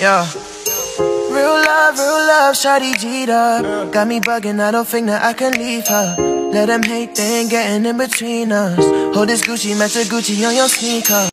Yeah. Real love, real love, shawty G'd up. Got me bugging, I don't think that I can leave her. Let them hate, they ain't getting in between us. Hold this Gucci, match a Gucci on your sneaker.